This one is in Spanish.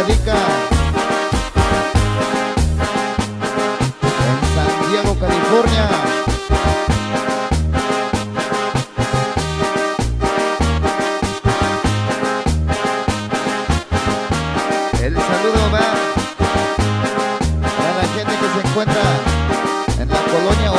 en San Diego, California. El saludo va a la gente que se encuentra en la colonia